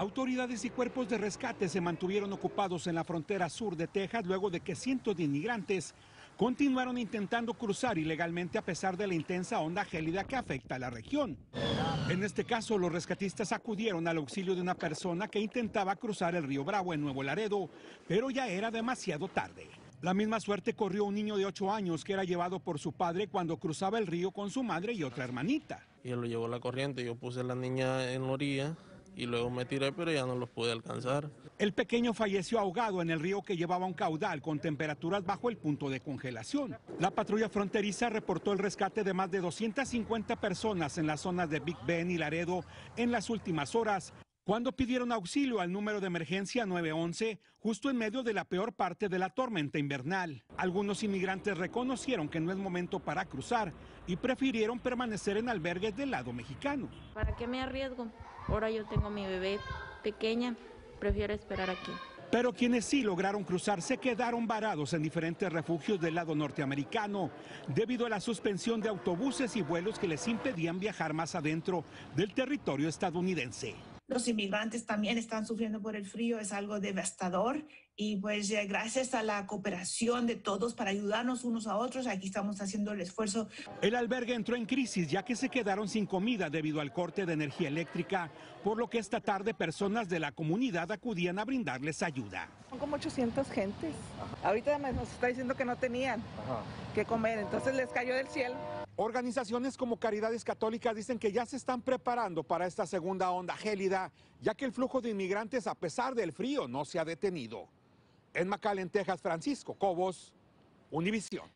Autoridades y cuerpos de rescate se mantuvieron ocupados en la frontera sur de Texas luego de que cientos de inmigrantes continuaron intentando cruzar ilegalmente a pesar de la intensa onda gélida que afecta a la región. En este caso, los rescatistas acudieron al auxilio de una persona que intentaba cruzar el río Bravo en Nuevo Laredo, pero ya era demasiado tarde. La misma suerte corrió un niño de 8 años que era llevado por su padre cuando cruzaba el río con su madre y otra hermanita. Y lo llevó la corriente, yo puse a la niña en la orilla y luego me tiré, pero ya no los pude alcanzar. El pequeño falleció ahogado en el río que llevaba un caudal con temperaturas bajo el punto de congelación. La patrulla fronteriza reportó el rescate de más de 250 personas en las zonas de Big Ben y Laredo en las últimas horas, cuando pidieron auxilio al número de emergencia 911 justo en medio de la peor parte de la tormenta invernal. Algunos inmigrantes reconocieron que no es momento para cruzar y prefirieron permanecer en albergues del lado mexicano. ¿Para qué me arriesgo? Ahora yo tengo mi bebé pequeña, prefiero esperar aquí. Pero quienes sí lograron cruzar se quedaron varados en diferentes refugios del lado norteamericano debido a la suspensión de autobuses y vuelos que les impedían viajar más adentro del territorio estadounidense. Los inmigrantes también están sufriendo por el frío, es algo devastador y pues gracias a la cooperación de todos para ayudarnos unos a otros, aquí estamos haciendo el esfuerzo. El albergue entró en crisis ya que se quedaron sin comida debido al corte de energía eléctrica, por lo que esta tarde personas de la comunidad acudían a brindarles ayuda. Son como 800 gentes. Ahorita nos está diciendo que no tenían que comer, entonces les cayó del cielo. Organizaciones como Caridades Católicas dicen que ya se están preparando para esta segunda onda gélida, ya que el flujo de inmigrantes, a pesar del frío, no se ha detenido. En McAllen, Texas, Francisco Cobos, Univisión.